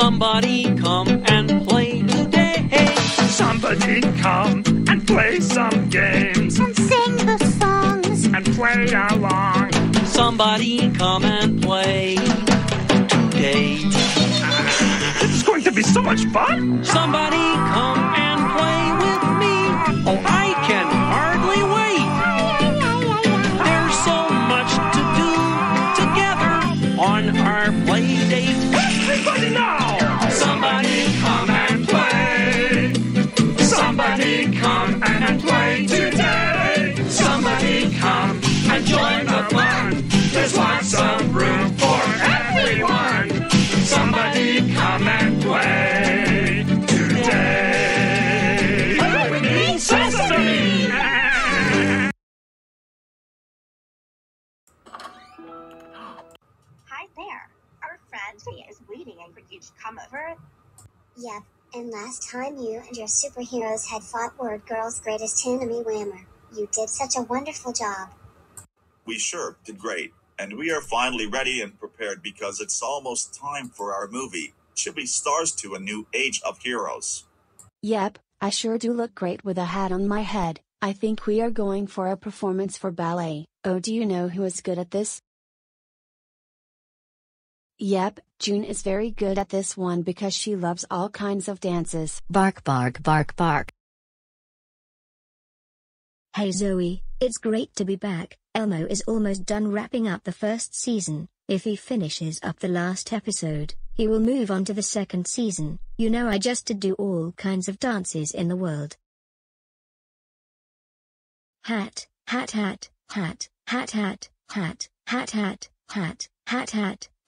Somebody come and play today. Somebody come and play some games and sing the songs and play along. Somebody come and play today. This is going to be so much fun. Somebody come and play with me. Oh, I can hardly wait. There's so much to do together on our play date. Everybody now! Come and play today. Somebody come and join the fun. There's lots of room for everyone. Somebody come and play today. Opening sesame! Hi there. Our friend is waiting for you to come over. Yep, and last time you and your superheroes had fought Word Girl's greatest enemy Whammer. You did such a wonderful job. We sure did great, and we are finally ready and prepared because it's almost time for our movie, Chibi Stars to a New Age of Heroes. Yep, I sure do look great with a hat on my head. I think we are going for a performance for ballet. Oh, do you know who is good at this? Yep, June is very good at this one because she loves all kinds of dances. Bark, bark, bark, bark. Hey Zoe, it's great to be back. Elmo is almost done wrapping up the first season. If he finishes up the last episode, he will move on to the second season. You know I just to do all kinds of dances in the world. Hat, hat, hat, hat, hat, hat, hat, hat, hat, hat, hat, hat,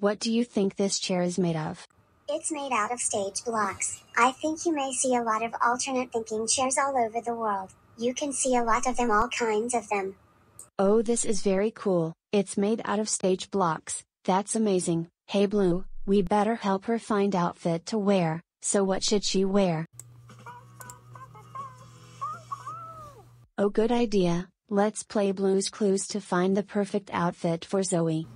what do you think this chair is made of? It's made out of stage blocks. I think you may see a lot of alternate thinking chairs all over the world. You can see a lot of them, all kinds of them. Oh, this is very cool. It's made out of stage blocks. That's amazing. Hey Blue, we better help her find outfit to wear. So what should she wear? Oh, good idea. Let's play Blue's Clues to find the perfect outfit for Zoe.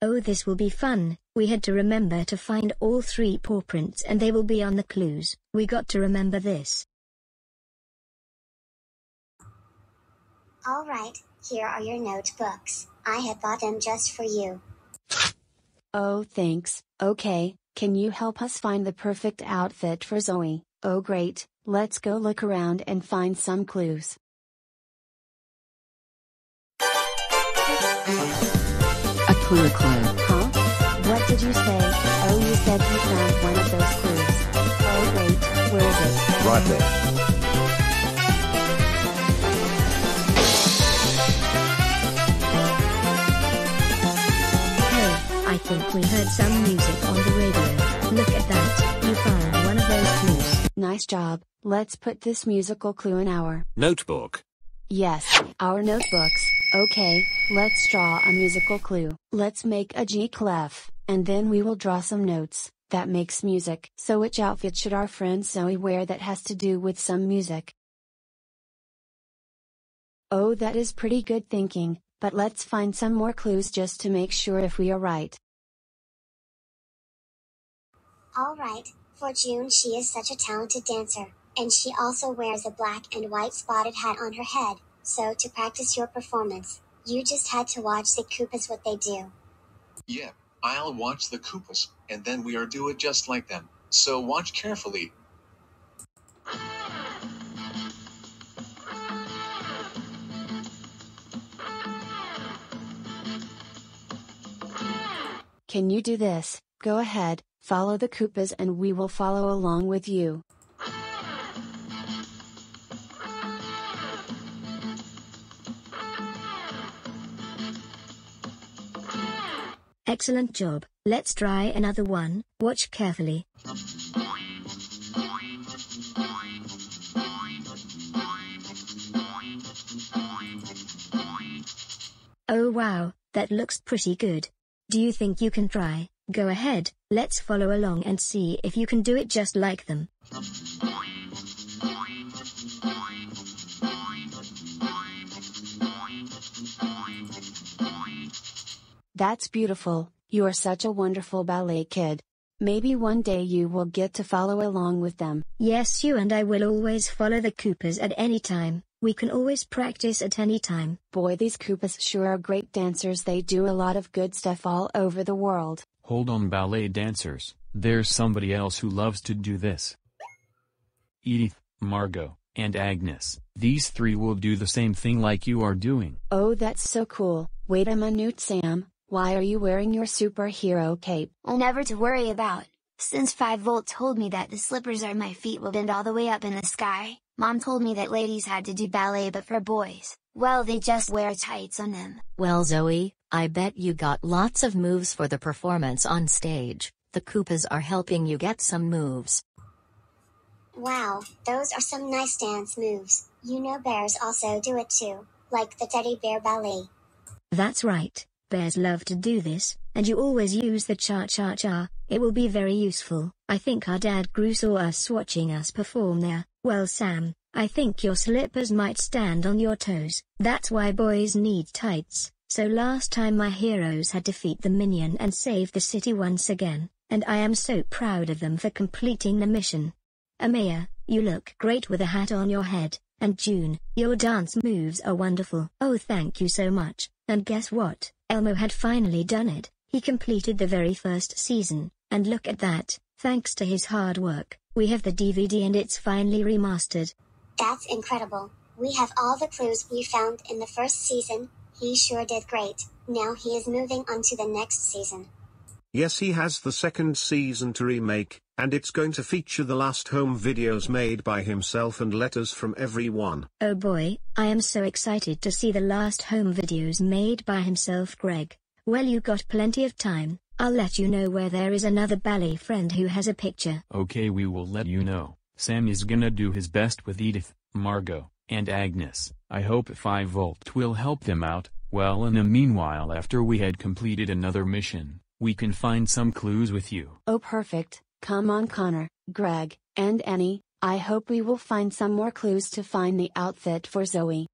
Oh, this will be fun. We had to remember to find all three paw prints and they will be on the clues. We got to remember this. All right, here are your notebooks. I had bought them just for you. Oh, thanks. Okay, can you help us find the perfect outfit for Zoe? Oh, great. Let's go look around and find some clues. A clue clue. Huh? What did you say? Oh, you said you found one of those clues. Oh, great. Where is it? Right there. Hey, I think we heard some music on the radio. Look at that, you found one of those clues. Nice job. Let's put this musical clue in our. Notebook. Yes, our notebooks. Okay, let's draw a musical clue. Let's make a G clef, and then we will draw some notes that makes music. So which outfit should our friend Zoe wear that has to do with some music? Oh, that is pretty good thinking, but let's find some more clues just to make sure if we are right. All right, for June, she is such a talented dancer, and she also wears a black and white spotted hat on her head. So, to practice your performance, you just had to watch the Koopas what they do. Yeah, I'll watch the Koopas, and then we are do it just like them. So watch carefully. Can you do this? Go ahead, follow the Koopas and we will follow along with you. Excellent job. Let's try another one. Watch carefully. Oh wow, that looks pretty good. Do you think you can try? Go ahead, let's follow along and see if you can do it just like them. That's beautiful, you are such a wonderful ballet kid. Maybe one day you will get to follow along with them. Yes, you and I will always follow the Koopas at any time. We can always practice at any time. Boy, these Koopas sure are great dancers. They do a lot of good stuff all over the world. Hold on, ballet dancers. There's somebody else who loves to do this. Edith, Margo, and Agnes. These three will do the same thing like you are doing. Oh, that's so cool. Wait a minute, Sam. Why are you wearing your superhero cape? Oh, never to worry about. Since 5 Volt told me that the slippers on my feet will bend all the way up in the sky, Mom told me that ladies had to do ballet but for boys, well they just wear tights on them. Well Zoe, I bet you got lots of moves for the performance on stage. The Koopas are helping you get some moves. Wow, those are some nice dance moves. You know bears also do it too, like the teddy bear ballet. That's right. Bears love to do this, and you always use the cha-cha-cha, it will be very useful. I think our dad Gru saw us watching us perform there. Well Sam, I think your slippers might stand on your toes. That's why boys need tights. So last time my heroes had defeat the minion and save the city once again, and I am so proud of them for completing the mission. Amaya, you look great with a hat on your head, and June, your dance moves are wonderful. Oh thank you so much, and guess what? Elmo had finally done it, he completed the very first season, and look at that, thanks to his hard work, we have the DVD and it's finally remastered. That's incredible. We have all the clues we found in the first season, he sure did great. Now he is moving on to the next season. Yes, he has the second season to remake, and it's going to feature the last home videos made by himself and letters from everyone. Oh boy, I am so excited to see the last home videos made by himself Greg. Well you got plenty of time, I'll let you know where there is another ballet friend who has a picture. Okay we will let you know. Sam is gonna do his best with Edith, Margo, and Agnes. I hope 5 Volt will help them out. Well in the meanwhile after we had completed another mission, we can find some clues with you. Oh perfect, come on Connor, Greg, and Annie, I hope we will find some more clues to find the outfit for Zoe.